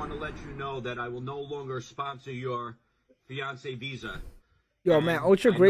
want to let you know that I will no longer sponsor your fiance visa. Yo, man, Ultra great.